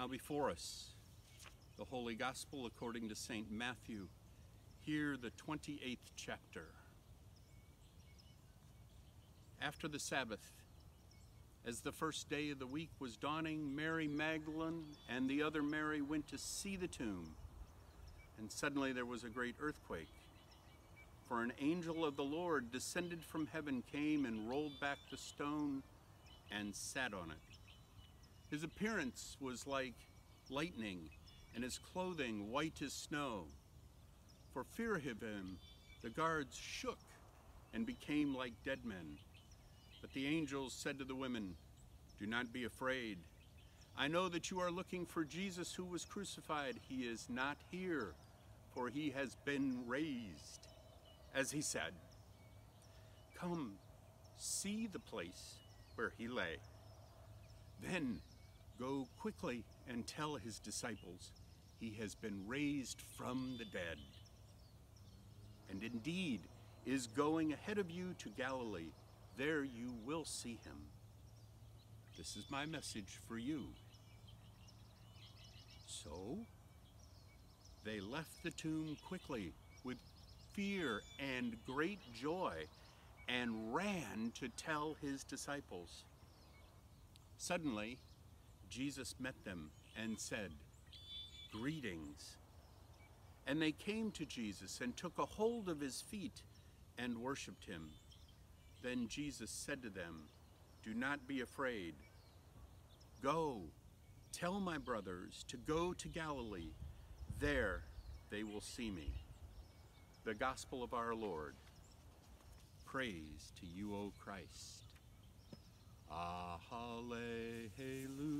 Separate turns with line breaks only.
Now before us, the Holy Gospel according to St. Matthew. Here, the 28th chapter. After the Sabbath, as the first day of the week was dawning, Mary Magdalene and the other Mary went to see the tomb. And suddenly there was a great earthquake. For an angel of the Lord descended from heaven, came and rolled back the stone and sat on it. His appearance was like lightning, and his clothing white as snow. For fear of him, the guards shook and became like dead men. But the angels said to the women, Do not be afraid. I know that you are looking for Jesus who was crucified. He is not here, for he has been raised, as he said. Come, see the place where he lay. Then go quickly and tell his disciples, He has been raised from the dead. And indeed is going ahead of you to Galilee. There you will see him. This is my message for you. So they left the tomb quickly with fear and great joy and ran to tell his disciples. Suddenly, Jesus met them and said, Greetings. And they came to Jesus and took a hold of his feet and worshiped him. Then Jesus said to them, Do not be afraid. Go, tell my brothers to go to Galilee. There they will see me. The Gospel of our Lord. Praise to you, O Christ. Ah, hallelujah.